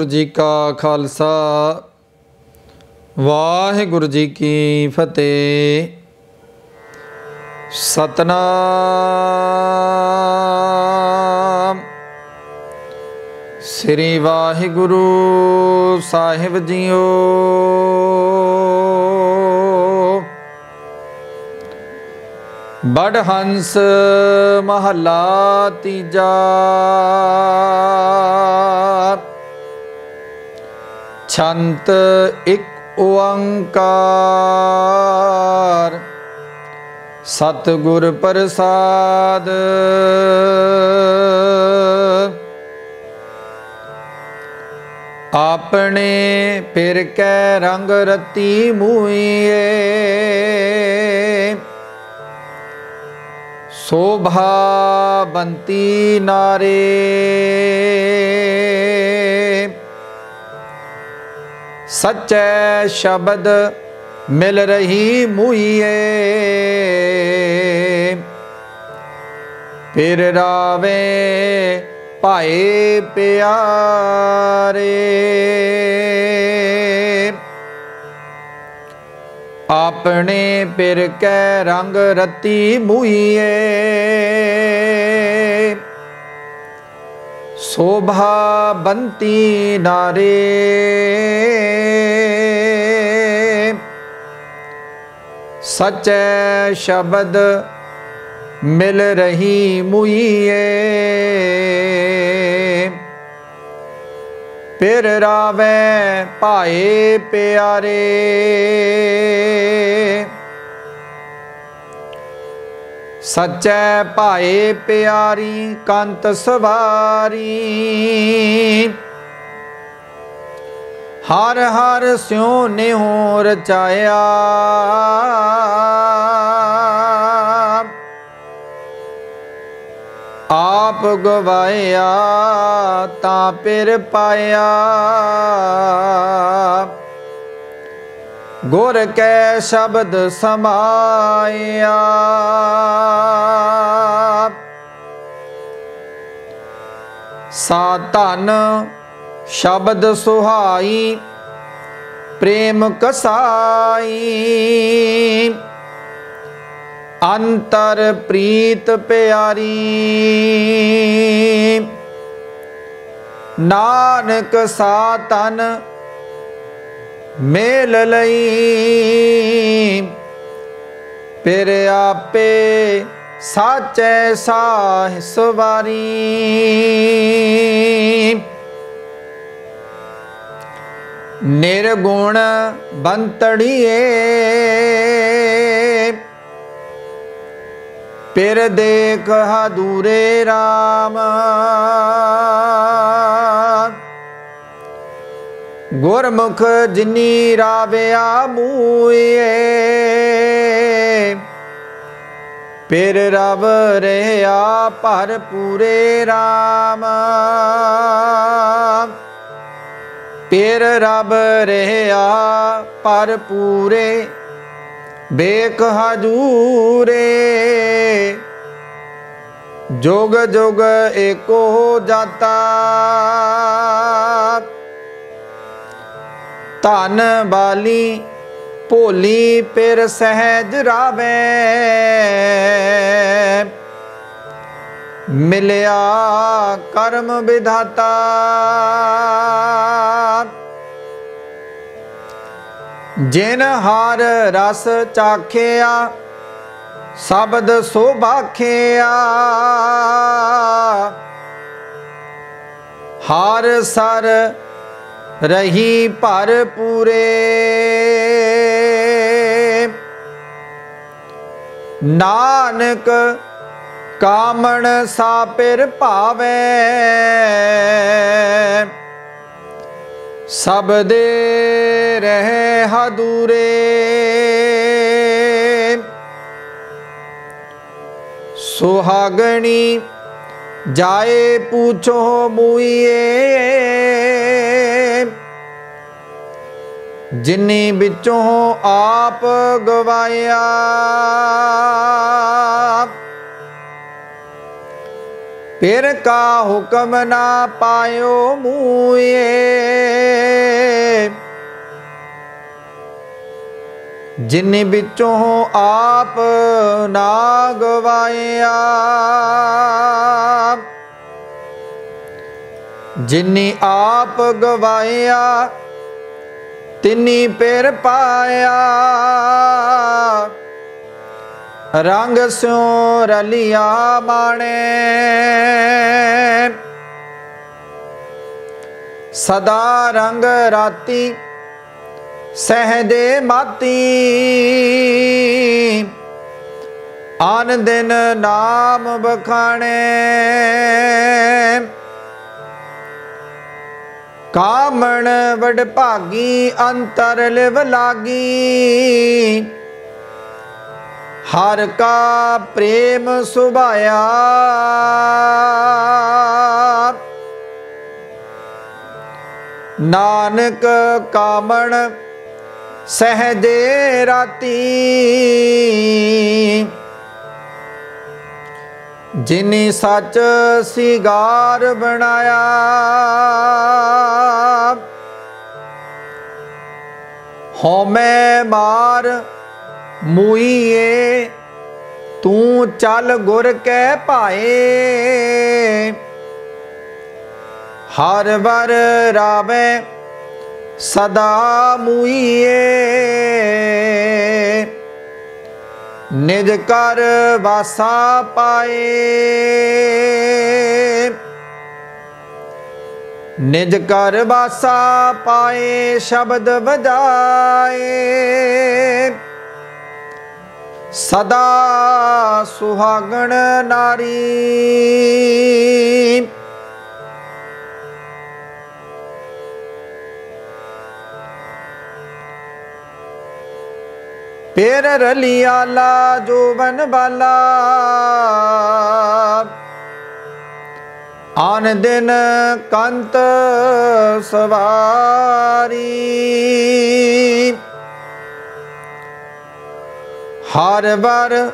ਵਾਹਿਗੁਰੂ ਜੀ ਕਾ ਖਾਲਸਾ। ਵਾਹਿਗੁਰੂ ਜੀ ਕੀ ਫਤਿਹ। ਸਤਨਾਮ। ਸ੍ਰੀ ਵਾਹਿਗੁਰੂ ਸਾਹਿਬ ਜੀਓ। ਬੜ ਹੰਸ ਮਹੱਲਾ ਤੀਜਾ। ਸੰਤ ਇੱਕ ਓੰਕਾਰ। ਸਤਿਗੁਰ ਪ੍ਰਸਾਦ। ਆਪਣੇ ਫਿਰ ਕੈ ਰੰਗ ਰਤੀ ਮੂਈਏ। ਸੋਭਾ ਬੰਤੀ ਨਾਰੇ। ਸੱਚੇ ਸ਼ਬਦ ਮਿਲ ਰਹੀ ਮੂਈਏ ਫਿਰ ਰਾਵੇ ਭਾਏ ਪਿਆਰੇ। ਆਪਣੇ ਪਿਰ ਕੈ ਰੰਗ ਰਤੀ ਮੂਈਏ ਸੋਭਾ ਬੰਤੀ ਨਾਰੇ। ਸਚੈ ਸ਼ਬਦ ਮਿਲ ਰਹੀ ਮੂਈਏ। ਫਿਰ ਰਾਵੇ ਭਾਏ ਪਿਆਰੇ। ਸੱਚੇ ਭਾਏ ਪਿਆਰੀ ਕੰਤ ਸਵਾਰੀ। ਹਰ ਹਰ ਸਿਉ ਨਿਹੋ ਰਚਾਇਆ। ਆਪ ਗਵਾਇਆ ਤਾਂ ਪਿਰ ਪਾਇਆ। ਗੁਰ ਕੈ ਸ਼ਬਦ ਸਮਾਇਆ। ਸਾ ਧਨ ਸ਼ਬਦ ਸੁਹਾਈ, ਪ੍ਰੇਮ ਕਸਾਈ। ਅੰਤਰ ਪ੍ਰੀਤ ਪਿਆਰੀ। ਨਾਨਕ ਸਾ ਤਨ ਮੇਲ ਲਈ। ਫਿਰ ਆਪੇ ਸਾਚੈ ਸਾਹ ਸਵਾਰੀ। ਨਿਰਗੁਣ ਬੰਤੜੀਏ। ਫਿਰ ਦੇਖ ਹਦੂਰੇ RAM ਗੁਰਮੁਖ ਜਿਨੀ ਰਾਵਿਆ ਮੂਏ ਫਿਰ ਰਵ ਰਹਿਆ ਭਰ ਪੂਰੇ RAM ਫਿਰ ਰਬ ਰਹਿਆ ਪਰ ਪੂਰੇ ਬੇਕ ਹਜੂਰੇ। ਜੋਗ ਜੋਗ ਏਕੋ ਜਾਤਾ ਧਨ ਬਾਲੀ ਭੋਲੀ ਪਿਰ ਸਹਿਜ ਰਾਵੇ। ਮਿਲਿਆ ਕਰਮ ਵਿਧਾਤਾ। ਜਿਨ ਹਾਰ ਰਸ ਚਾਖਿਆ, ਸ਼ਬਦ ਸੋਭਾਖਿਆ ਹਾਰ ਸਰ ਰਹੀ ਭਰ ਪੂਰੇ ਨਾਨਕ ਕਾਮਣ ਸਾ ਪਿਰ ਭਾਵੇ। ਸਭ ਦੇ ਰਹੇ ਹਦੂਰੇ। ਸੁਹਾਗਣੀ ਜਾਏ ਪੁੱਛੋ ਮੂਈਏ ਜਿਨੀ ਵਿੱਚੋਂ ਆਪ ਗਵਾਇਆ। ਫਿਰ ਕਾ ਹੁਕਮ ਨਾ ਪਾਇਓ ਮੂਏ ਜਿਨੇ ਵਿੱਚੋਂ ਆਪ ਨਾ ਗਵਾਇਆ ਜਿਨੇ ਆਪ ਗਵਾਇਆ, ਤਿਨੀ ਪੇਰ ਪਾਇਆ। ਰੰਗ ਸਿਉ ਰਲਿਆ ਮਾਣੇ। ਸਦਾ ਰੰਗ ਰਾਤੀ ਸਹਦੇ ਮਾਤੀ। ਆਨ ਦਿਨ ਨਾਮ ਬਖਾਣੇ ਕਾਮਣ ਵਡ ਭਾਗੀ, ਅੰਤਰ ਲਿਵ ਲਾਗੀ। ਹਰ ਕਾ ਪ੍ਰੇਮ ਸੁਭਾਇਆ। ਨਾਨਕ ਕਾਮਣ ਸਹਦੇ ਰਾਤੀ। ਜਿਨੀ ਸੱਚ ਸਿਗਾਰ ਬਣਾਇਆ ਹਉਮੈ ਮਾਰ ਮੂਈਏ, ਤੂੰ ਚੱਲ ਗੁਰ ਕੈ ਭਾਏ। ਹਰ ਵਰ ਰਾਵੇ ਸਦਾ ਮੂਈਏ। ਨਿਜ ਕਰ ਵਾਸਾ ਪਾਏ। ਨਿਜ ਕਰ ਵਾਸਾ ਪਾਏ, ਸ਼ਬਦ ਵਜਾਏ। ਸਦਾ ਸੁਹਾਗਣ ਨਾਰੀ। ਪੇਰ ਰਲਿਆਲਾ ਜੋਵਨ ਬਾਲਾ। ਆਨ ਦਿਨ ਕੰਤ ਸਵਾਰੀ। ਹਰ ਵਰ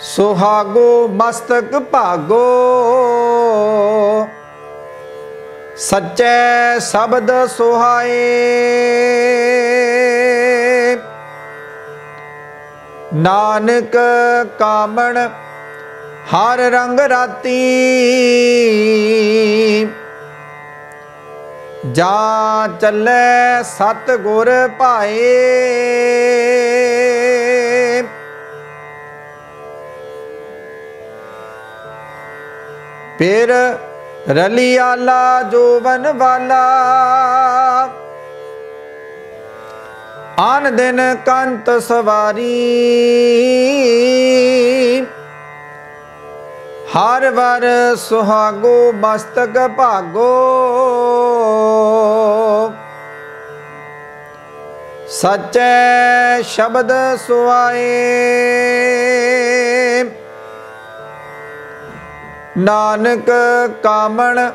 ਸੁਹਾਗੋ ਮਸਤਕ ਭਾਗੋ। ਸੱਚੇ ਸ਼ਬਦ ਸੁਹਾਏ। ਨਾਨਕ ਕਾਮਣ ਹਰ ਰੰਗ ਰਾਤੀ ਜਾ ਚੱਲੇ ਸਤ ਗੁਰ ਭਾਏ। ਪੇਰ ਰਲਿਆਲਾ ਜੋਵਨ ਵਾਲਾ ਆਨ ਦਿਨ ਕੰਤ ਸਵਾਰੀ। ਹਰ ਵਰ ਸੁਹਾਗੋ ਮਸਤਕ ਭਾਗੋ। ਸੱਚੇ ਸ਼ਬਦ ਸੁਆਏ। ਨਾਨਕ ਕਾਮਣ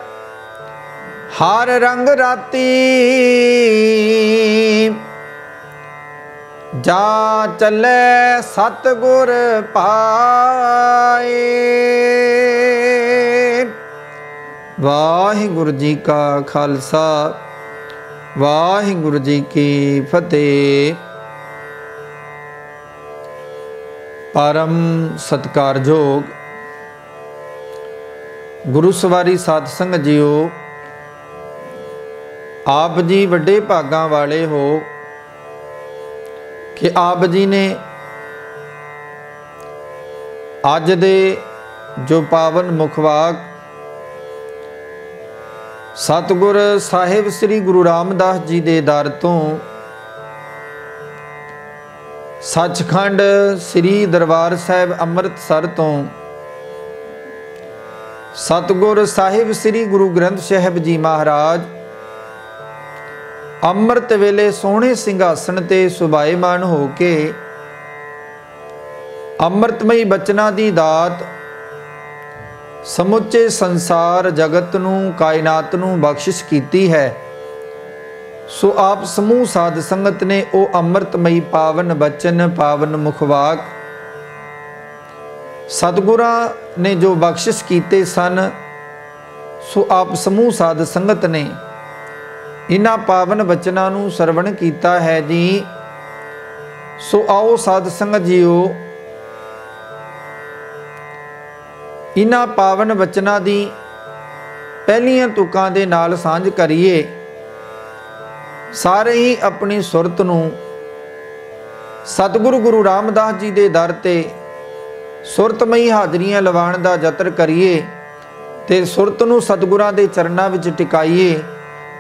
ਹਰ ਰੰਗ ਰਾਤੀ। ਜਾ ਚੱਲੇ ਸਤਗੁਰ ਪਾਏ। ਵਾਹਿਗੁਰੂ ਜੀ ਕਾ ਖਾਲਸਾ, ਵਾਹਿਗੁਰੂ ਜੀ ਕੀ ਫਤਿਹ। ਪਰਮ ਸਤਕਾਰਯੋਗ ਗੁਰੂ ਸਵਾਰੀ ਸਾਧ ਸੰਗਤ ਜੀਓ, ਆਪ ਜੀ ਵੱਡੇ ਭਾਗਾਂ ਵਾਲੇ ਹੋ ਕਿ ਆਪ ਜੀ ਨੇ ਅੱਜ ਦੇ ਜੋ ਪਾਵਨ ਮੁਖਵਾਕ ਸਤਿਗੁਰ ਸਾਹਿਬ ਸ੍ਰੀ ਗੁਰੂ ਰਾਮਦਾਸ ਜੀ ਦੇ ਦਰ ਤੋਂ ਸੱਚਖੰਡ ਸ੍ਰੀ ਦਰਬਾਰ ਸਾਹਿਬ ਅੰਮ੍ਰਿਤਸਰ ਤੋਂ ਸਤਿਗੁਰ ਸਾਹਿਬ ਸ੍ਰੀ ਗੁਰੂ ਗ੍ਰੰਥ ਸਾਹਿਬ ਜੀ ਮਹਾਰਾਜ ਅੰਮ੍ਰਿਤ ਵੇਲੇ ਸੋਹਣੇ ਸਿੰਘਾਸਣ ਤੇ ਸੁਭਾਏਮਾਨ ਹੋ ਕੇ ਅੰਮ੍ਰਿਤਮਈ ਬਚਨਾਂ ਦੀ ਦਾਤ, ਸਮੁੱਚੇ ਸੰਸਾਰ ਜਗਤ ਨੂੰ, ਕਾਇਨਾਤ ਨੂੰ ਬਖਸ਼ਿਸ਼ ਕੀਤੀ ਹੈ। ਸੋ ਆਪ ਸਮੂਹ ਸਾਧ ਸੰਗਤ ਨੇ ਉਹ ਅੰਮ੍ਰਿਤਮਈ ਪਾਵਨ ਬਚਨ, ਪਾਵਨ ਮੁਖਵਾਕ ਸਤਿਗੁਰਾਂ ਨੇ ਜੋ ਬਖਸ਼ਿਸ਼ ਕੀਤੇ ਸਨ, ਸੋ ਆਪ ਸਮੂਹ ਸਾਧ ਸੰਗਤ ਨੇ ਇਹਨਾਂ ਪਾਵਨ ਬਚਨਾਂ ਨੂੰ ਸਰਵਣ ਕੀਤਾ ਹੈ ਜੀ। ਸੋ ਆਓ ਸਾਧ ਸੰਗਤ ਜੀਓ ਇਹਨਾਂ ਪਾਵਨ ਬਚਨਾਂ ਦੀ ਪਹਿਲੀਆਂ ਤੁਕਾਂ ਦੇ ਨਾਲ ਸਾਂਝ ਕਰੀਏ। ਸਾਰੇ ਹੀ ਆਪਣੀ ਸੁਰਤ ਨੂੰ ਸਤਿਗੁਰੂ ਗੁਰੂ ਰਾਮਦਾਸ ਜੀ ਦੇ ਦਰ ਤੇ ਸੁਰਤਮਈ ਹਾਜ਼ਰੀਆਂ ਲਵਾਉਣ ਦਾ ਯਤਨ ਕਰੀਏ ਤੇ ਸੁਰਤ ਨੂੰ ਸਤਿਗੁਰਾਂ ਦੇ ਚਰਨਾਂ ਵਿੱਚ ਟਿਕਾਈਏ।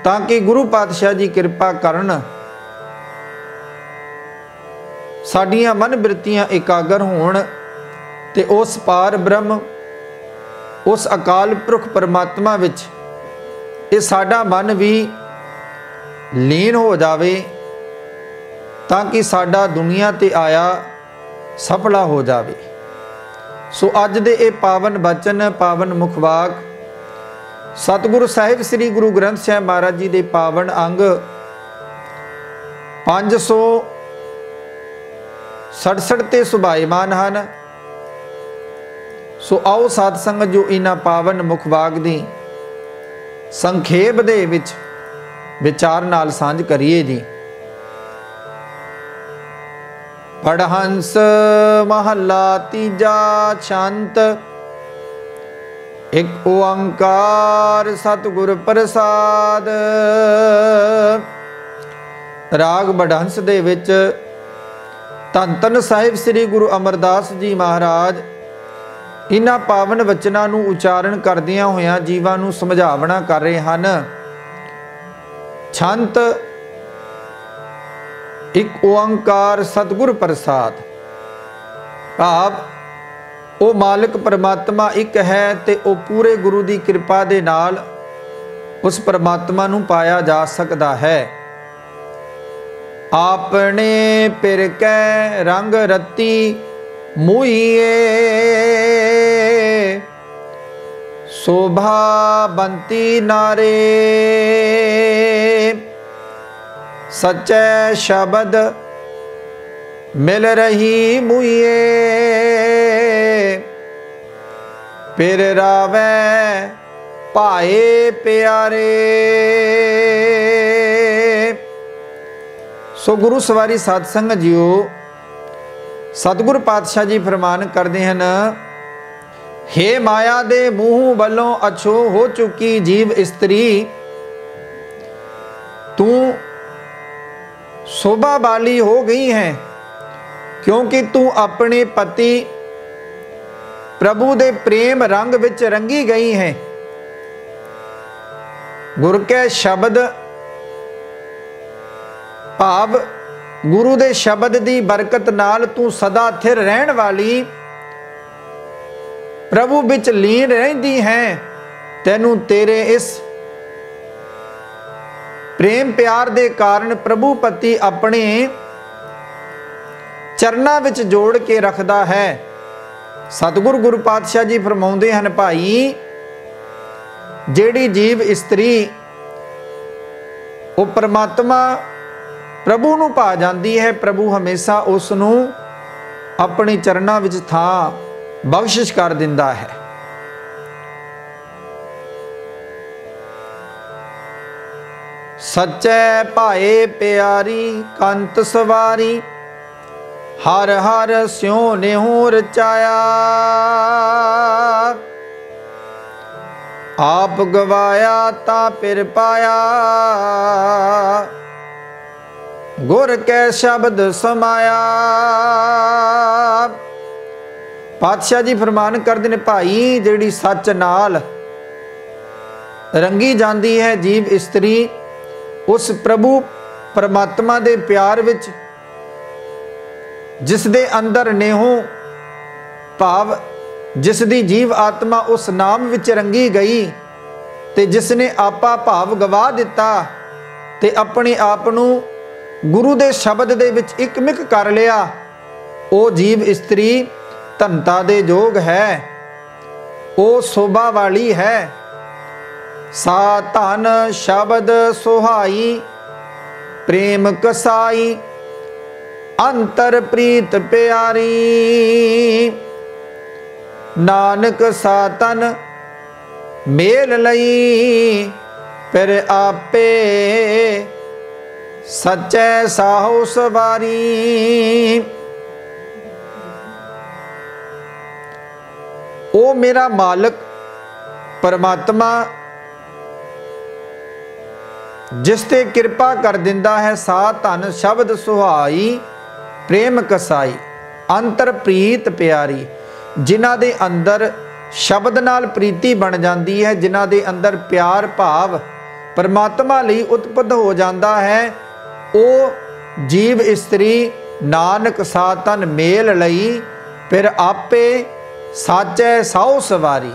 ਤਾਂ ਕਿ ਗੁਰੂ ਪਾਤਸ਼ਾਹ ਜੀ ਕਿਰਪਾ ਕਰਨ ਸਾਡੀਆਂ ਮਨ ਬਿਰਤੀਆਂ ਇਕਾਗਰ ਹੋਣ ਤੇ ਉਸ ਪਾਰ ਬ੍ਰਹਮ, ਉਸ ਅਕਾਲ ਪੁਰਖ ਪਰਮਾਤਮਾ ਵਿੱਚ ਇਹ ਸਾਡਾ ਮਨ ਵੀ ਲੀਨ ਹੋ ਜਾਵੇ ਤਾਂ ਕਿ ਸਾਡਾ ਦੁਨੀਆ ਤੇ ਆਇਆ ਸਫਲਾ ਹੋ ਜਾਵੇ। ਸੋ ਅੱਜ ਦੇ ਇਹ ਪਾਵਨ ਬਚਨ, ਪਾਵਨ ਮੁਖਵਾਕ ਸਤਿਗੁਰੂ ਸਾਹਿਬ ਸ੍ਰੀ ਗੁਰੂ ਗ੍ਰੰਥ ਸਾਹਿਬ ਮਹਾਰਾਜ ਜੀ ਦੇ ਪਾਵਨ ਅੰਗ 567 ਤੇ ਸੁਭਾਈਮਾਨ ਹਨ। ਸੋ ਆਓ ਸਾਧ ਸੰਗਤ ਜੋ ਇਹਨਾਂ ਪਾਵਨ ਮੁਖਵਾਕ ਦੀ ਸੰਖੇਪ ਦੇ ਵਿੱਚ ਵਿਚਾਰ ਨਾਲ ਸਾਂਝ ਕਰੀਏ ਜੀ। ਪੜਹੰਸ ਮਹੱਲਾ ਤੀਜਾ ਸ਼ਾਂਤ ਇੱਕ ਓੰਕਾਰ ਸਤਿਗੁਰ ਪ੍ਰਸਾਦ। ਰਾਗ ਬੜਹੰਸ ਦੇ ਵਿੱਚ ਧੰਨ ਧੰਨ ਸਾਹਿਬ ਸ੍ਰੀ ਗੁਰੂ ਅਮਰਦਾਸ ਜੀ ਮਹਾਰਾਜ ਇਹਨਾਂ ਪਾਵਨ ਵਚਨਾਂ ਨੂੰ ਉਚਾਰਨ ਕਰਦਿਆਂ ਹੋਇਆਂ ਜੀਵਾਂ ਨੂੰ ਸਮਝਾਵਣਾ ਕਰ ਰਹੇ ਹਨ। ਛੰਤ ਇੱਕ ਓੰਕਾਰ ਸਤਿਗੁਰ ਪ੍ਰਸਾਦ। ਭਾਵ ਉਹ ਮਾਲਕ ਪਰਮਾਤਮਾ ਇੱਕ ਹੈ ਤੇ ਉਹ ਪੂਰੇ ਗੁਰੂ ਦੀ ਕਿਰਪਾ ਦੇ ਨਾਲ ਉਸ ਪਰਮਾਤਮਾ ਨੂੰ ਪਾਇਆ ਜਾ ਸਕਦਾ ਹੈ। ਆਪਣੇ ਪਿਰ ਕੈ ਰੰਗ ਰਤੀ ਮੂਈਏ ਸੋਭਾ ਬੰਤੀ ਨਾਰੇ, ਸਚੈ ਸ਼ਬਦ ਮਿਲ ਰਹੀ ਮੁਈਏ ਪਿਰ ਰਾਵੇ ਭਾਏ ਪਿਆਰੇ। ਸੋ ਗੁਰੂ ਸਵਾਰੀ ਸਾਧ ਸੰਗਤ ਜੀਓ, ਸਤਿਗੁਰ ਪਾਤਸ਼ਾਹ ਜੀ ਫਰਮਾਨ ਕਰਦੇ ਹਨ, ਹੇ ਮਾਇਆ ਦੇ ਮੂੰਹ ਵੱਲੋਂ ਅਛੋ ਹੋ ਚੁੱਕੀ ਜੀਵ ਇਸਤਰੀ, ਤੂੰ ਸੋਭਾ ਵਾਲੀ ਹੋ ਗਈ ਹੈ, ਕਿਉਂਕਿ ਤੂੰ ਆਪਣੇ ਪਤੀ ਪ੍ਰਭੂ ਦੇ ਪ੍ਰੇਮ ਰੰਗ ਵਿੱਚ ਰੰਗੀ ਗਈ ਹੈ। ਗੁਰ ਕੇ ਸ਼ਬਦ ਭਾਵ, ਗੁਰੂ ਦੇ ਸ਼ਬਦ ਦੀ ਬਰਕਤ ਨਾਲ ਤੂੰ ਸਦਾ ਥਿਰ ਰਹਿਣ ਵਾਲੀ। ਪ੍ਰਭੂ ਵਿੱਚ ਲੀਨ ਰਹਿੰਦੀ ਹੈ, ਤੈਨੂੰ ਤੇਰੇ ਇਸ ਪ੍ਰੇਮ ਪਿਆਰ ਦੇ ਕਾਰਨ ਪ੍ਰਭੂ ਪਤੀ ਆਪਣੇ ਚਰਨਾਂ ਵਿੱਚ ਜੋੜ ਕੇ ਰੱਖਦਾ ਹੈ। ਸਤਿਗੁਰ ਗੁਰੂ ਪਾਤਸ਼ਾਹ ਜੀ ਫਰਮਾਉਂਦੇ ਹਨ, ਭਾਈ, ਜਿਹੜੀ ਜੀਵ ਇਸਤਰੀ, ਉਹ ਪਰਮਾਤਮਾ ਪ੍ਰਭੂ ਨੂੰ ਪਾ ਜਾਂਦੀ ਹੈ, ਪ੍ਰਭੂ ਹਮੇਸ਼ਾ ਉਸ ਨੂੰ ਆਪਣੇ ਚਰਨਾਂ ਵਿੱਚ ਥਾਂ ਬਖਸ਼ਿਸ਼ ਕਰ ਦਿੰਦਾ ਹੈ। ਸੱਚੇ ਭਾਏ ਪਿਆਰੀ, ਕੰਤ ਸਵਾਰੀ ਹਰ ਹਰ ਸਿਉ ਨਿਹੂ ਰਚਾਇਆ ਆਪ ਗਵਾਇਆ ਤਾਂ ਫਿਰ ਪਾਇਆ। ਗੁਰ ਕੈ ਸ਼ਬਦ ਸਮਾਇਆ। ਪਾਤਸ਼ਾਹ ਜੀ ਫਰਮਾਨ ਕਰਦੇ ਨੇ, ਭਾਈ, ਜਿਹੜੀ ਸੱਚ ਨਾਲ ਰੰਗੀ ਜਾਂਦੀ ਹੈ ਜੀਵ ਇਸਤਰੀ, ਉਸ ਪ੍ਰਭੂ ਪਰਮਾਤਮਾ ਦੇ ਪਿਆਰ ਵਿੱਚ ਜਿਸ ਦੇ ਅੰਦਰ ਨੇਹੂ ਭਾਵ ਜਿਸ ਦੀ ਜੀਵ ਆਤਮਾ ਉਸ ਨਾਮ ਵਿੱਚ ਰੰਗੀ ਗਈ ਤੇ ਜਿਸ ਨੇ ਆਪਾ ਭਾਵ ਗਵਾ ਦਿੱਤਾ ਤੇ ਆਪਣੇ ਆਪ ਨੂੰ ਗੁਰੂ ਦੇ ਸ਼ਬਦ ਦੇ ਵਿੱਚ ਇਕਮਿਕ ਕਰ ਲਿਆ, ਉਹ ਜੀਵ ਇਸਤਰੀ ਧੰਤਾ ਦੇ ਯੋਗ ਹੈ, ਉਹ ਸੋਭਾ ਵਾਲੀ ਹੈ। ਸਾ ਧਨ ਸ਼ਬਦ ਸੁਹਾਈ, ਪ੍ਰੇਮ ਕਸਾਈ ਅੰਤਰ ਪ੍ਰੀਤ ਪਿਆਰੀ। ਨਾਨਕ ਸਾਤਨ ਮੇਲ ਲਈ, ਫਿਰ ਆਪੇ ਸੱਚੇ ਸਾਹੋ ਸਵਾਰੀ। ਉਹ ਮੇਰਾ ਮਾਲਕ ਪਰਮਾਤਮਾ, ਜਿਸ ਤੇ ਕਿਰਪਾ ਕਰ ਦਿੰਦਾ ਹੈ ਸਾ ਧਨ ਸ਼ਬਦ ਸੁਹਾਈ। ਪ੍ਰੇਮ ਕਸਾਈ, ਅੰਤਰ ਪ੍ਰੀਤ ਪਿਆਰੀ, ਜਿਨ੍ਹਾਂ ਦੇ ਅੰਦਰ ਸ਼ਬਦ ਨਾਲ ਪ੍ਰੀਤੀ ਬਣ ਜਾਂਦੀ ਹੈ, ਜਿਨ੍ਹਾਂ ਦੇ ਅੰਦਰ ਪਿਆਰ ਭਾਵ ਪਰਮਾਤਮਾ ਲਈ ਉਤਪਦ ਹੋ ਜਾਂਦਾ ਹੈ, ਉਹ ਜੀਵ ਇਸਤਰੀ ਨਾਨਕ ਸਾਤਨ ਮੇਲ ਲਈ, ਫਿਰ ਆਪੇ ਸਾਚੈ ਸਾਉ ਸਵਾਰੀ।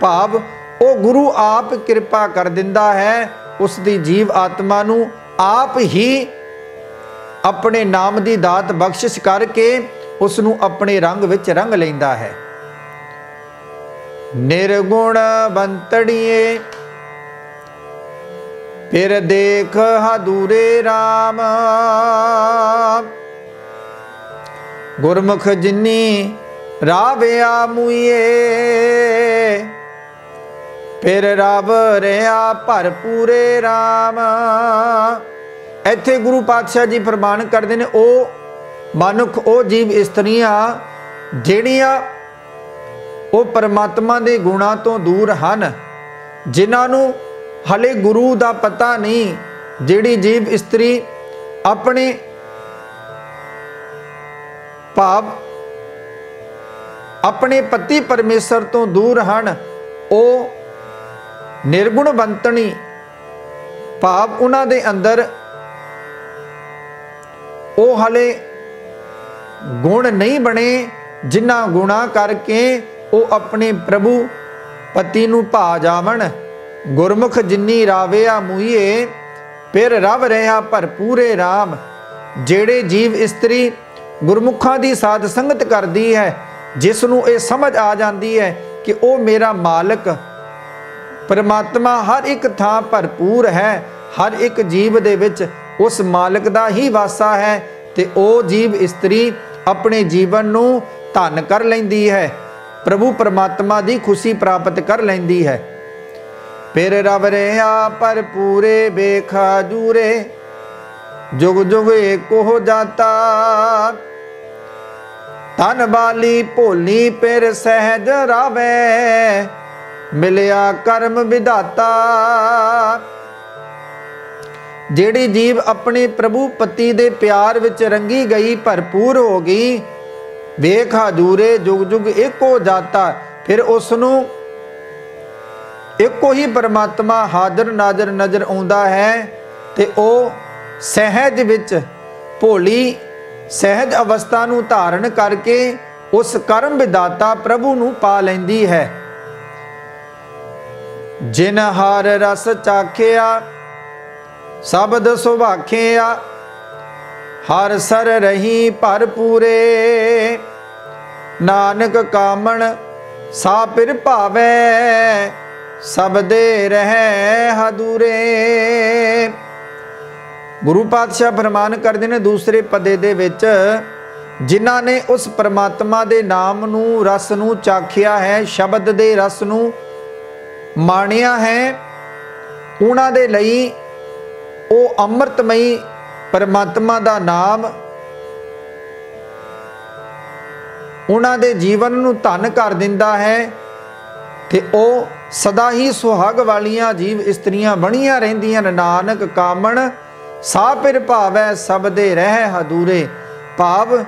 ਭਾਵ ਉਹ ਗੁਰੂ ਆਪ ਕਿਰਪਾ ਕਰ ਦਿੰਦਾ ਹੈ, ਉਸ ਦੀ ਜੀਵ ਆਤਮਾ ਨੂੰ ਆਪ ਹੀ ਆਪਣੇ ਨਾਮ ਦੀ ਦਾਤ ਬਖਸ਼ਿਸ਼ ਕਰਕੇ ਉਸ ਨੂੰ ਆਪਣੇ ਰੰਗ ਵਿੱਚ ਰੰਗ ਲੈਂਦਾ ਹੈ। ਨਿਰਗੁਣ ਬੰਤੜੀਏ, ਫਿਰ ਦੇਖ ਹਦੂਰੇ RAM ਗੁਰਮੁਖ ਜਿਨੀ ਰਾਵਿਆ ਮੁਈਏ ਫਿਰ ਰਬ ਰਿਆ ਭਰਪੂਰੇ RAM ਇੱਥੇ ਗੁਰੂ ਪਾਤਸ਼ਾਹ ਜੀ ਫਰਮਾਨ ਕਰਦੇ ਨੇ, ਉਹ ਮਨੁੱਖ, ਉਹ ਜੀਵ ਇਸਤਰੀਆਂ ਜਿਹੜੀਆਂ ਉਹ ਪਰਮਾਤਮਾ ਦੇ ਗੁਣਾਂ ਤੋਂ ਦੂਰ ਹਨ, ਜਿਨ੍ਹਾਂ ਨੂੰ ਹਲੇ ਗੁਰੂ ਦਾ ਪਤਾ ਨਹੀਂ, ਜਿਹੜੀ ਜੀਵ ਇਸਤਰੀ ਆਪਣੇ ਭਾਵ, ਆਪਣੇ ਪਤੀ ਪਰਮੇਸ਼ਰ ਤੋਂ ਦੂਰ ਹਨ, ਉਹ ਨਿਰਗੁਣ ਬੰਤਣੀ ਭਾਵ ਉਹਨਾਂ ਦੇ ਅੰਦਰ ਉਹ ਹਲੇ ਗੁਣ ਨਹੀਂ ਬਣੇ ਜਿਨ੍ਹਾਂ ਗੁਣਾ ਕਰਕੇ ਉਹ ਆਪਣੇ ਪ੍ਰਭੂ ਪਤੀ ਨੂੰ ਭਾ ਜਾਵਣ। ਗੁਰਮੁਖ ਜਿੰਨੀ ਰਾਵਿਆ ਮੁਈਏ, ਫਿਰ ਰਵ ਰਹਾ ਭਰਪੂਰੇ RAM ਜਿਹੜੇ ਜੀਵ ਇਸਤਰੀ ਗੁਰਮੁਖਾਂ ਦੀ ਸਾਧ ਸੰਗਤ ਕਰਦੀ ਹੈ ਜਿਸ ਨੂੰ ਇਹ ਸਮਝ ਆ ਜਾਂਦੀ ਹੈ ਕਿ ਉਹ ਮੇਰਾ ਮਾਲਕ। ਪਰਮਾਤਮਾ ਹਰ ਇੱਕ ਥਾਂ ਭਰਪੂਰ ਹੈ, ਹਰ ਇੱਕ ਜੀਵ ਦੇ ਵਿੱਚ ਉਸ ਮਾਲਕ ਦਾ ਹੀ ਵਾਸਾ ਹੈ ਤੇ ਉਹ ਜੀਵ ਇਸਤਰੀ ਆਪਣੇ ਜੀਵਨ ਨੂੰ ਧਨ ਕਰ ਲੈਂਦੀ ਹੈ, ਪ੍ਰਭੂ ਪਰਮਾਤਮਾ ਦੀ ਖੁਸ਼ੀ ਪ੍ਰਾਪਤ ਕਰ ਲੈਂਦੀ ਹੈ। ਫਿਰ ਰਬ ਰਿਆ ਪਰ ਪੂਰੇ ਬੇਖਾ ਜੂਰੇ ਜੁਗ ਜੁਗ ਏਕੋ ਜਾਤਾ ਤਨ ਬਾਲੀ ਭੋਲੀ ਫਿਰ ਸਹਿਜ ਰਾਵੇ, ਮਿਲਿਆ ਕਰਮ ਵਿਦਾਤਾ ਜਿਹੜੀ ਜੀਵ ਆਪਣੇ ਪ੍ਰਭੂ ਪਤੀ ਦੇ ਪਿਆਰ ਵਿੱਚ ਰੰਗੀ ਗਈ, ਭਰਪੂਰ ਹੋ ਗਈ, ਵੇਖ ਹਜੂਰੇ ਜੁਗ ਜੁਗ ਇੱਕੋ ਜਾਤਾ, ਫਿਰ ਉਸ ਨੂੰ ਇੱਕੋ ਹੀ ਪਰਮਾਤਮਾ ਹਾਜ਼ਰ ਨਾਜ਼ਰ ਨਜ਼ਰ ਆਉਂਦਾ ਹੈ ਤੇ ਉਹ ਸਹਿਜ ਵਿੱਚ ਭੋਲੀ, ਸਹਿਜ ਅਵਸਥਾ ਨੂੰ ਧਾਰਨ ਕਰਕੇ ਉਸ ਕਰਮ ਵਿਦਾਤਾ ਪ੍ਰਭੂ ਨੂੰ ਪਾ ਲੈਂਦੀ ਹੈ। ਜਿਨ ਹਰ ਰਸ ਚਾਖਿਆ ਸ਼ਬਦ ਸੁਭਾਖਿਆ, ਹਰ ਸਰ ਰਹੀ ਭਰਪੂਰੇ। ਨਾਨਕ ਕਾਮਣ ਸਾ ਪਿਰ ਭਾਵੇ, ਸਬਦੇ ਰਹਿ ਹਦੂਰੇ। ਗੁਰੂ ਪਾਤਸ਼ਾਹ ਫਰਮਾਨ ਕਰਦੇ ਨੇ ਦੂਸਰੇ ਪਦੇ ਦੇ ਵਿੱਚ, ਜਿਨ੍ਹਾਂ ਨੇ ਉਸ ਪਰਮਾਤਮਾ ਦੇ ਨਾਮ ਨੂੰ, ਰਸ ਨੂੰ ਚਾਖਿਆ ਹੈ, ਸ਼ਬਦ ਦੇ ਰਸ ਨੂੰ ਮਾਣਿਆ ਹੈ, ਉਹਨਾਂ ਦੇ ਲਈ ਉਹ ਅੰਮ੍ਰਿਤਮਈ ਪਰਮਾਤਮਾ ਦਾ ਨਾਮ ਉਹਨਾਂ ਦੇ ਜੀਵਨ ਨੂੰ ਧਨ ਕਰ ਦਿੰਦਾ ਹੈ ਤੇ ਉਹ ਸਦਾ ਹੀ ਸੁਹਾਗ ਵਾਲੀਆਂ ਜੀਵ ਇਸਤਰੀਆਂ ਬਣੀਆਂ ਰਹਿੰਦੀਆਂ ਨਾਨਕ ਕਾਮਣ ਸਾ ਪਿਰ ਭਾਵੈ ਸਭ ਦੇ ਰਹਿ ਹਦੂਰੇ। ਭਾਵ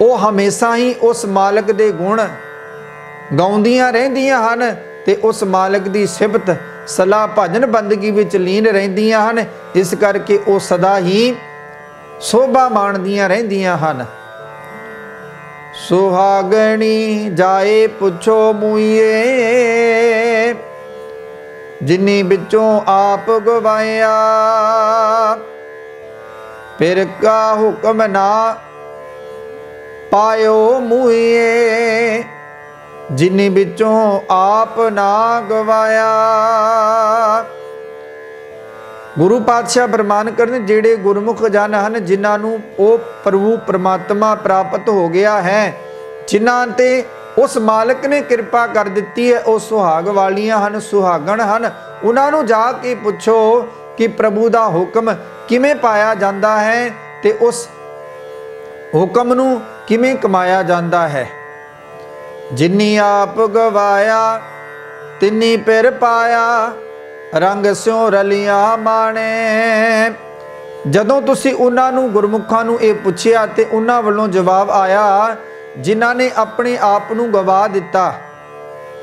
ਉਹ ਹਮੇਸ਼ਾ ਹੀ ਉਸ ਮਾਲਕ ਦੇ ਗੁਣ ਗਾਉਂਦੀਆਂ ਰਹਿੰਦੀਆਂ ਹਨ ਤੇ ਉਸ ਮਾਲਕ ਦੀ ਸਿਫਤ ਸਲਾਹ ਭਜਨ ਬੰਦਗੀ ਵਿੱਚ ਲੀਨ ਰਹਿੰਦੀਆਂ ਹਨ, ਇਸ ਕਰਕੇ ਉਹ ਸਦਾ ਹੀ ਸੋਭਾ ਮਾਣਦੀਆਂ ਰਹਿੰਦੀਆਂ ਹਨ। ਸੁਹਾਗਣੀ ਜਾਏ ਪੁੱਛੋ ਮੂਈਏ, ਜਿਨੀ ਵਿੱਚੋਂ ਆਪ ਗਵਾਇਆ। ਫਿਰ ਕਾ ਹੁਕਮ ਨਾ ਪਾਇਓ ਮੂਈਏ ਜਿਨੀ ਵਿੱਚੋਂ ਆਪ ਨਾ ਗਵਾਇਆ। ਗੁਰੂ ਪਾਤਸ਼ਾਹ ਬਰਮਾਨ ਕਰਨ ਜਿਹੜੇ ਗੁਰਮੁਖ ਜਨ ਹਨ, ਜਿਨ੍ਹਾਂ ਨੂੰ ਉਹ ਪ੍ਰਭੂ ਪ੍ਰਮਾਤਮਾ ਪ੍ਰਾਪਤ ਹੋ ਗਿਆ ਹੈ, ਜਿਨ੍ਹਾਂ ਤੇ ਉਸ ਮਾਲਕ ਨੇ ਕਿਰਪਾ ਕਰ ਦਿੱਤੀ ਹੈ, ਉਹ ਸੁਹਾਗ ਵਾਲੀਆਂ ਹਨ, ਸੁਹਾਗਣ ਹਨ। ਉਹਨਾਂ ਨੂੰ ਜਾ ਕੇ ਪੁੱਛੋ ਕਿ ਪ੍ਰਭੂ ਦਾ ਹੁਕਮ ਕਿਵੇਂ ਪਾਇਆ ਜਾਂਦਾ ਹੈ ਤੇ ਉਸ ਹੁਕਮ ਨੂੰ ਕਿਵੇਂ ਕਮਾਇਆ ਜਾਂਦਾ ਹੈ। ਜਿਨੀ ਆਪ ਗਵਾਇਆ, ਤਿੰਨੀ ਪਿਰ ਪਾਇਆ, ਰੰਗ ਸਿਉ ਰਲੀਆਂ ਮਾਣੇ। ਜਦੋਂ ਤੁਸੀਂ ਉਹਨਾਂ ਨੂੰ ਗੁਰਮੁਖਾਂ ਨੂੰ ਇਹ ਪੁੱਛਿਆ ਤੇ ਉਹਨਾਂ ਵੱਲੋਂ ਜਵਾਬ ਆਇਆ, ਜਿਨ੍ਹਾਂ ਨੇ ਆਪਣੇ ਆਪ ਨੂੰ ਗਵਾ ਦਿੱਤਾ,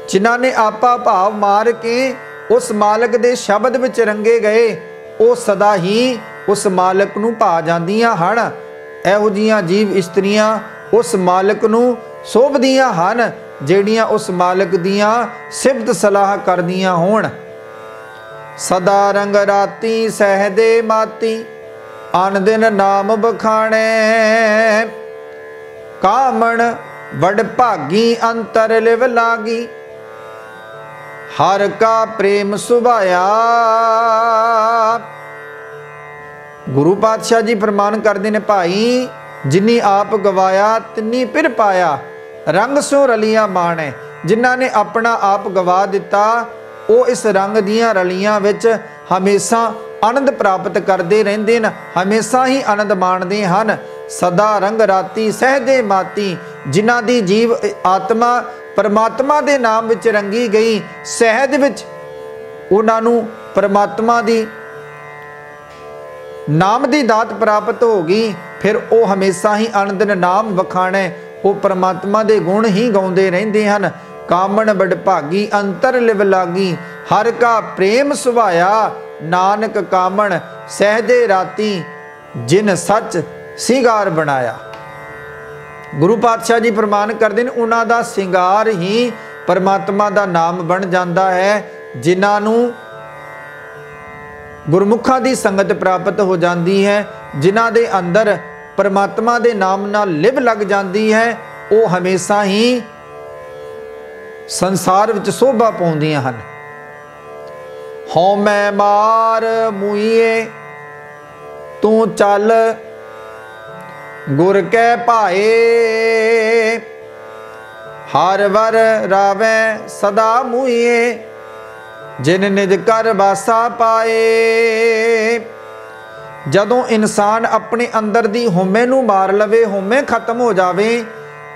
ਜਿਨ੍ਹਾਂ ਨੇ ਆਪਾ ਭਾਵ ਮਾਰ ਕੇ ਉਸ ਮਾਲਕ ਦੇ ਸ਼ਬਦ ਵਿੱਚ ਰੰਗੇ ਗਏ, ਉਹ ਸਦਾ ਹੀ ਉਸ ਮਾਲਕ ਨੂੰ ਭਾ ਜਾਂਦੀਆਂ ਹਨ। ਇਹੋ ਜੀਆਂ ਜੀਵ ਇਸਤਰੀਆਂ ਉਸ ਮਾਲਕ ਨੂੰ ਸੋਭਦੀਆਂ ਹਨ, ਜਿਹੜੀਆਂ ਉਸ ਮਾਲਕ ਦੀਆਂ ਸਿਫਤ ਸਲਾਹ ਕਰਦੀਆਂ ਹੋਣ। ਸਦਾ ਰੰਗ ਰਾਤੀ ਸਹਦੇ ਮਾਤੀ ਅਨ ਦਿਨ ਨਾਮ ਬਖਾਣੇ। ਕਾਮਣ ਵਡ ਭਾਗੀ ਅੰਤਰ ਲਿਵ ਲਾਗੀ, ਹਰ ਕਾ ਪ੍ਰੇਮ ਸੁਭਾਇਆ। ਗੁਰੂ ਪਾਤਸ਼ਾਹ ਜੀ ਫਰਮਾਨ ਕਰਦੇ ਨੇ, ਭਾਈ ਜਿਨੀ ਆਪ ਗਵਾਇਆ, ਤਿੰਨੀ ਫਿਰ ਪਾਇਆ। ਰੰਗ ਸੋ ਰਲੀਆਂ ਮਾਣੇ। ਜਿਨ੍ਹਾਂ ਨੇ ਆਪਣਾ ਆਪ ਗਵਾ ਦਿੱਤਾ, ਉਹ ਇਸ ਰੰਗ ਦੀਆਂ ਰਲੀਆਂ ਵਿੱਚ ਹਮੇਸ਼ਾ ਆਨੰਦ ਪ੍ਰਾਪਤ ਕਰਦੇ ਰਹਿੰਦੇ ਨੇ, ਹਮੇਸ਼ਾ ਹੀ ਆਨੰਦ ਮਾਣਦੇ ਹਨ। ਸਦਾ ਰੰਗ ਰਾਤੀ ਸਹਦੇ ਮਾਤੀ, ਜਿਨ੍ਹਾਂ ਦੀ ਜੀਵ ਆਤਮਾ ਪਰਮਾਤਮਾ ਦੇ ਨਾਮ ਵਿੱਚ ਰੰਗੀ ਗਈ ਸਹਿਜ ਵਿੱਚ ਉਹਨਾਂ ਨੂੰ ਪਰਮਾਤਮਾ ਦੀ ਨਾਮ ਦੀ ਦਾਤ ਪ੍ਰਾਪਤ ਹੋ ਗਈ, ਫਿਰ ਉਹ ਹਮੇਸ਼ਾ ਹੀ ਆਨੰਦ ਨਾਮ ਵਖਾਣੇ, ਉਹ ਪਰਮਾਤਮਾ ਦੇ ਗੁਣ ਹੀ ਗਾਉਂਦੇ ਰਹਿੰਦੇ ਹਨ। ਕਾਮਣ ਬੜ ਅੰਤਰ ਲਿਵ ਲਾਗੀ, ਹਰ ਕਾ ਪ੍ਰੇਮ ਸੁਭਾਇਆ, ਨਾਨਕ ਕਾਮਣ ਸਹਦੇ ਰਾਤੀ, ਜਿਨ ਸੱਚ ਸਿੰਗਾਰ ਬਣਾਇਆ। ਗੁਰੂ ਪਾਤਸ਼ਾਹ ਜੀ ਪ੍ਰਮਾਨ ਕਰਦੇ ਨੇ, ਉਹਨਾਂ ਦਾ ਸਿੰਗਾਰ ਹੀ ਪਰਮਾਤਮਾ ਦਾ ਨਾਮ ਬਣ ਜਾਂਦਾ ਹੈ, ਜਿਨ੍ਹਾਂ ਨੂੰ ਗੁਰਮੁਖਾਂ ਦੀ ਸੰਗਤ ਪ੍ਰਾਪਤ ਹੋ ਜਾਂਦੀ ਹੈ, ਜਿਨ੍ਹਾਂ ਦੇ ਅੰਦਰ ਪਰਮਾਤਮਾ ਦੇ ਨਾਮ ਨਾਲ ਲਿਵ ਲੱਗ ਜਾਂਦੀ ਹੈ, ਉਹ ਹਮੇਸ਼ਾ ਹੀ ਸੰਸਾਰ ਵਿੱਚ ਸੋਭਾ ਪਾਉਂਦੀਆਂ ਹਨ। ਹਉ ਮੈਂ ਮਾਰ ਮੁਈਏ, ਤੂੰ ਚੱਲ ਗੁਰ ਕੈ ਭਾਏ। ਹਰ ਵਰ ਰਾਵੇ ਸਦਾ ਮੁਈਏ। ਜਿਨ ਨਿਜ ਕਰ ਵਾਸਾ ਪਾਏ। ਜਦੋਂ ਇਨਸਾਨ ਆਪਣੇ ਅੰਦਰ ਦੀ ਹਉਮੈ ਨੂੰ ਮਾਰ ਲਵੇ, ਹਉਮੈ ਖਤਮ ਹੋ ਜਾਵੇ,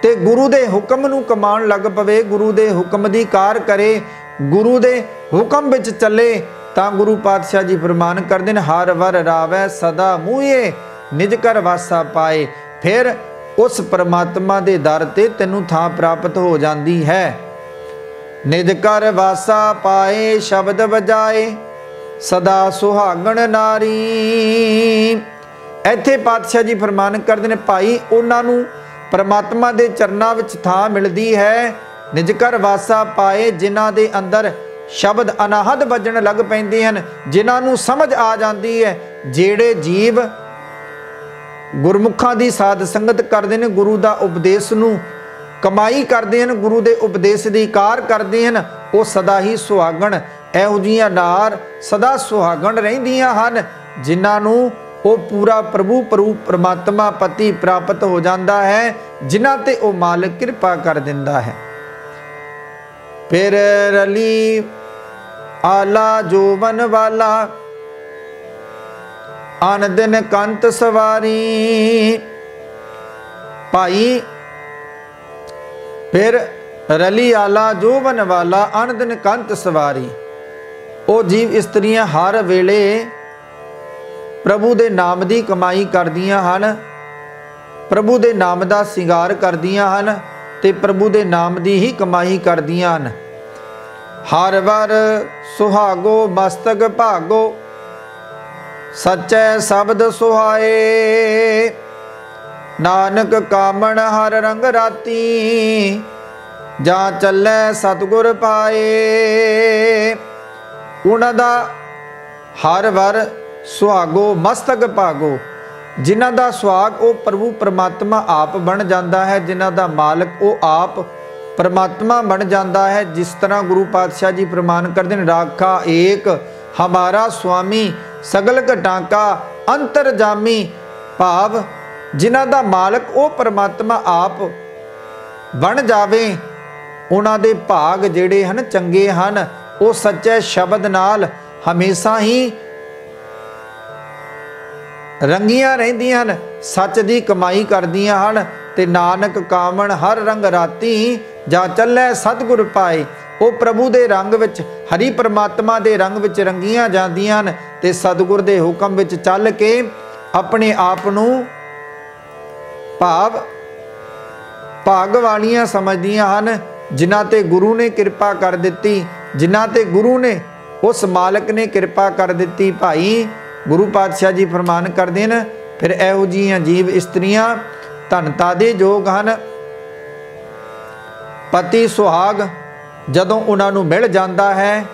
ਤੇ ਗੁਰੂ ਦੇ ਹੁਕਮ ਨੂੰ ਕਮਾਉਣ ਲੱਗ ਪਵੇ, ਗੁਰੂ ਦੇ ਹੁਕਮ ਦੀ ਕਾਰ ਕਰੇ, ਗੁਰੂ ਦੇ ਹੁਕਮ ਵਿੱਚ ਚੱਲੇ, ਤਾਂ ਗੁਰੂ ਪਾਤਸ਼ਾਹ ਜੀ ਫਰਮਾਨ ਕਰਦੇ ਨੇ, ਹਰ ਵਰ ਰਾਵੇ ਸਦਾ ਮੂਹੇ, ਨਿਜ ਕਰ ਵਾਸਾ ਪਾਏ। ਫਿਰ ਉਸ ਪਰਮਾਤਮਾ ਦੇ ਦਰ ਤੇ ਤੈਨੂੰ ਥਾਂ ਪ੍ਰਾਪਤ ਹੋ ਜਾਂਦੀ ਹੈ। ਨਿਜ ਕਰ ਵਾਸਾ ਪਾਏ, ਸ਼ਬਦ ਵਜਾਏ, ਸਦਾ ਸੁਹਾਗਣ ਨਾਰੀ। ਇੱਥੇ ਪਾਤਸ਼ਾਹ ਜੀ ਫਰਮਾਨ ਕਰਦੇ ਨੇ, ਭਾਈ, ਉਹਨਾਂ ਨੂੰ ਪਰਮਾਤਮਾ ਦੇ ਚਰਨਾਂ ਵਿੱਚ ਥਾਂ ਮਿਲਦੀ ਹੈ। ਨਿਜ ਕਰ ਵਾਸਾ ਪਾਏ, ਜਿਨ੍ਹਾਂ ਦੇ ਅੰਦਰ ਸ਼ਬਦ ਅਨਾਹਦ ਵੱਜਣ ਲੱਗ ਪੈਂਦੇ ਹਨ, ਜਿਨ੍ਹਾਂ ਨੂੰ ਸਮਝ ਆ ਜਾਂਦੀ ਹੈ। ਜਿਹੜੇ ਜੀਵ ਗੁਰਮੁਖਾਂ ਦੀ ਸਾਧ ਸੰਗਤ ਕਰਦੇ ਨੇ, ਗੁਰੂ ਦਾ ਉਪਦੇਸ਼ ਨੂੰ ਕਮਾਈ ਕਰਦੇ ਹਨ, ਗੁਰੂ ਦੇ ਉਪਦੇਸ਼ ਦੀ ਕਾਰ ਕਰਦੇ ਹਨ, ਉਹ ਸਦਾ ਹੀ ਸੁਹਾਗਣ, ਇਹੋ ਜੀਆਂ ਨਾਰ ਸਦਾ ਸੁਹਾਗਣ ਰਹਿੰਦੀਆਂ ਹਨ, ਜਿਨ੍ਹਾਂ ਨੂੰ ਉਹ ਪੂਰਾ ਪ੍ਰਭੂ ਪਰੂ ਪ੍ਰਮਾਤਮਾ ਪਤੀ ਪ੍ਰਾਪਤ ਹੋ ਜਾਂਦਾ ਹੈ, ਜਿਨ੍ਹਾਂ ਤੇ ਉਹ ਮਾਲਕ ਕਿਰਪਾ ਕਰ ਦਿੰਦਾ ਹੈ। ਫਿਰ ਰਲੀ ਆਲਾ ਜੋਵਨ ਵਾਲਾ ਅਨ ਦਿਨ ਕੰਤ ਸਵਾਰੀ, ਭਾਈ ਫਿਰ ਰਲੀ ਆਲਾ ਜੋਵਨ ਵਾਲਾ ਅਣਦਨ ਕੰਤ ਸਵਾਰੀ। ਉਹ ਜੀਵ ਇਸਤਰੀਆਂ ਹਰ ਵੇਲੇ ਪ੍ਰਭੂ ਦੇ ਨਾਮ ਦੀ ਕਮਾਈ ਕਰਦੀਆਂ ਹਨ, ਪ੍ਰਭੂ ਦੇ ਨਾਮ ਦਾ ਸ਼ਿੰਗਾਰ ਕਰਦੀਆਂ ਹਨ ਤੇ ਪ੍ਰਭੂ ਦੇ ਨਾਮ ਦੀ ਹੀ ਕਮਾਈ ਕਰਦੀਆਂ ਹਨ। ਹਰ ਵਰ ਸੁਹਾਗੋ ਮਸਤਕ ਭਾਗੋ, ਸੱਚੇ ਸ਼ਬਦ ਸੁਹਾਏ। ਨਾਨਕ ਕਾਮਣ ਹਰ ਰੰਗ ਰਾਤੀ, ਜਾਂ ਚੱਲੇ ਸਤਗੁਰ ਪਾਏ। ਉਹਨਾਂ ਦਾ ਹਰ ਵਰ ਸੁਹਾਗੋ, ਮਸਤਕ ਭਾਗੋ। ਜਿਨ੍ਹਾਂ ਦਾ ਸੁਹਾਗ ਉਹ ਪ੍ਰਭੂ ਪਰਮਾਤਮਾ ਆਪ ਬਣ ਜਾਂਦਾ ਹੈ, ਜਿਨ੍ਹਾਂ ਦਾ ਮਾਲਕ ਉਹ ਆਪ ਪਰਮਾਤਮਾ ਬਣ ਜਾਂਦਾ ਹੈ। ਜਿਸ ਤਰ੍ਹਾਂ ਗੁਰੂ ਪਾਤਸ਼ਾਹ ਜੀ ਪ੍ਰਮਾਨ ਕਰਦੇ ਨੇ, ਰਾਖਾ ਏਕ, ਹਮਾਰਾ ਸੁਆਮੀ, ਸਗਲ ਘਟਾਂਕਾ ਅੰਤਰਜਾਮੀ ਭਾਵ ਜਿਨ੍ਹਾਂ ਦਾ ਮਾਲਕ ਉਹ ਪਰਮਾਤਮਾ ਆਪ ਬਣ ਜਾਵੇ, ਉਹਨਾਂ ਦੇ ਭਾਗ ਜਿਹੜੇ ਹਨ ਚੰਗੇ ਹਨ, ਉਹ ਸੱਚੇ ਸ਼ਬਦ ਨਾਲ ਹਮੇਸ਼ਾ ਹੀ ਰੰਗੀਆਂ ਰਹਿੰਦੀਆਂ ਹਨ, ਸੱਚ ਦੀ ਕਮਾਈ ਕਰਦੀਆਂ ਹਨ ਤੇ ਨਾਨਕ ਕਾਮਣ ਹਰ ਰੰਗ ਰਾਤੀ ਜਾਂ ਚੱਲੇ ਸਤਿਗੁਰ ਪਾਏ। ਉਹ ਪ੍ਰਭੂ ਦੇ ਰੰਗ ਵਿੱਚ, ਹਰੀ ਪਰਮਾਤਮਾ ਦੇ ਰੰਗ ਵਿੱਚ ਰੰਗੀਆਂ ਜਾਂਦੀਆਂ ਹਨ ਤੇ ਸਤਿਗੁਰ ਦੇ ਹੁਕਮ ਵਿੱਚ ਚੱਲ ਕੇ ਆਪਣੇ ਆਪ ਨੂੰ ਭਾਵ ਭਾਗ ਵਾਲੀਆਂ ਸਮਝਦੀਆਂ ਹਨ, ਜਿਨ੍ਹਾਂ ਤੇ ਗੁਰੂ ਨੇ ਕਿਰਪਾ ਕਰ ਦਿੱਤੀ, ਜਿਨ੍ਹਾਂ ਤੇ ਗੁਰੂ ਨੇ, ਉਸ ਮਾਲਕ ਨੇ ਕਿਰਪਾ ਕਰ ਦਿੱਤੀ, ਭਾਈ ਗੁਰੂ ਪਾਤਸ਼ਾਹ ਜੀ ਫਰਮਾਨ ਕਰਦੇ ਨੇ ਫਿਰ ਇਹੋ ਜੀਆਂ ਜੀਵ ਇਸਤਰੀਆਂ ਧਨਤਾ ਦੇ ਯੋਗ ਹਨ। ਪਤੀ ਸੁਹਾਗ ਜਦੋਂ ਉਹਨਾਂ ਨੂੰ ਮਿਲ ਜਾਂਦਾ ਹੈ,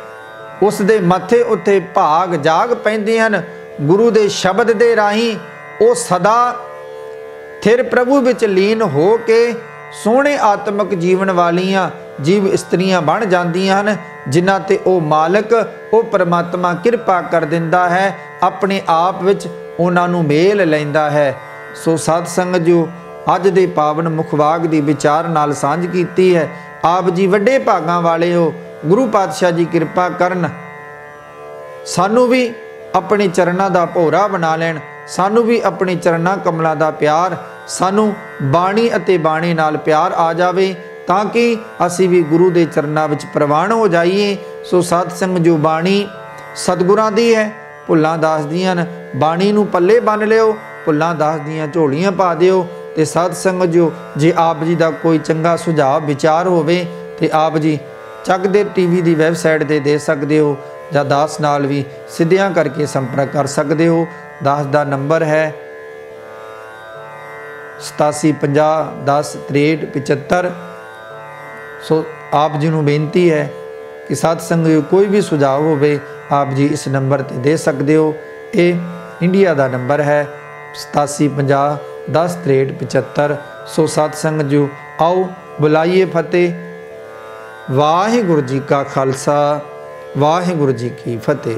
ਉਸ ਦੇ ਮੱਥੇ ਉੱਤੇ ਭਾਗ ਜਾਗ ਪੈਂਦੇ ਹਨ, ਗੁਰੂ ਦੇ ਸ਼ਬਦ ਦੇ ਰਾਹੀਂ ਉਹ ਸਦਾ ਫਿਰ ਪ੍ਰਭੂ ਵਿੱਚ ਲੀਨ ਹੋ ਕੇ ਸੋਹਣੇ ਆਤਮਿਕ ਜੀਵਨ ਵਾਲੀਆਂ ਜੀਵ ਇਸਤਰੀਆਂ ਬਣ ਜਾਂਦੀਆਂ ਹਨ, ਜਿਨ੍ਹਾਂ ਤੇ ਉਹ ਮਾਲਕ, ਉਹ ਪਰਮਾਤਮਾ ਕਿਰਪਾ ਕਰ ਦਿੰਦਾ ਹੈ, ਆਪਣੇ ਆਪ ਵਿੱਚ ਉਹਨਾਂ ਨੂੰ ਮੇਲ ਲੈਂਦਾ ਹੈ। ਸੋ ਸਤ ਸੰਗਤ ਜੋ ਅੱਜ ਦੇ ਪਾਵਨ ਮੁਖਵਾਗ ਦੀ ਵਿਚਾਰ ਨਾਲ ਸਾਂਝ ਕੀਤੀ ਹੈ। ਆਪ ਜੀ ਵੱਡੇ ਭਾਗਾਂ ਵਾਲੇ ਹੋ ਗੁਰੂ ਪਾਤਸ਼ਾਹ ਜੀ ਕਿਰਪਾ ਕਰਨ। ਸਾਨੂੰ ਵੀ ਆਪਣੇ ਚਰਨਾਂ ਦਾ ਭੋਰਾ ਬਣਾ ਲੈਣ, ਸਾਨੂੰ ਵੀ ਆਪਣੇ ਚਰਨਾਂ ਕਮਲਾਂ ਦਾ ਪਿਆਰ ਸਾਨੂੰ ਬਾਣੀ ਅਤੇ ਬਾਣੀ ਨਾਲ ਪਿਆਰ ਆ ਜਾਵੇ ਤਾਂ ਕਿ ਅਸੀਂ ਵੀ ਗੁਰੂ ਦੇ ਚਰਨਾਂ ਵਿੱਚ ਪ੍ਰਵਾਨ ਹੋ ਜਾਈਏ। ਸੋ ਸਤ ਸੰਗ ਜੋ ਬਾਣੀ ਸਤਗੁਰਾਂ ਦੀ ਹੈ, ਭੁੱਲਾਂ ਦਾਸ ਦੀਆਂ ਬਾਣੀ ਨੂੰ ਪੱਲੇ ਬੰਨ ਲਿਓ, ਭੁੱਲਾਂ ਦਾਸ ਦੀਆਂ ਝੋਲੀਆਂ ਪਾ ਦਿਓ ਤੇ ਸਤ ਸੰਗ ਜੋ, ਜੇ ਆਪ ਜੀ ਦਾ ਕੋਈ ਚੰਗਾ ਸੁਝਾਅ, ਵਿਚਾਰ ਹੋਵੇ ਤੇ ਆਪ ਜੀ ਚੱਕਦੇ ਟੀਵੀ ਦੀ ਵੈਬਸਾਈਟ ਤੇ ਦੇ ਸਕਦੇ ਹੋ ਜਾਂ ਦਾਸ ਨਾਲ ਵੀ ਸਿੱਧਿਆਂ ਕਰਕੇ ਸੰਪਰਕ ਕਰ ਸਕਦੇ ਹੋ। ਦਾਸ ਦਾ ਨੰਬਰ ਹੈ 8750106375 ਸੋ ਆਪ ਜੀ ਨੂੰ ਬੇਨਤੀ ਹੈ ਕਿ ਸਾਧ ਸੰਗਤ ਕੋਈ ਵੀ ਸੁਝਾਅ ਹੋਵੇ, ਆਪ ਜੀ ਇਸ ਨੰਬਰ ਤੇ ਦੇ ਸਕਦੇ ਹੋ। ਇਹ ਇੰਡੀਆ ਦਾ ਨੰਬਰ ਹੈ 8750106375 ਸੋ ਸਾਧ ਸੰਗਤ ਜੀ ਆਓ ਬੁਲਾਈਏ ਫਤਿਹ। ਵਾਹਿਗੁਰੂ ਜੀ ਕਾ ਖਾਲਸਾ, ਵਾਹਿਗੁਰੂ ਜੀ ਕੀ ਫਤਿਹ।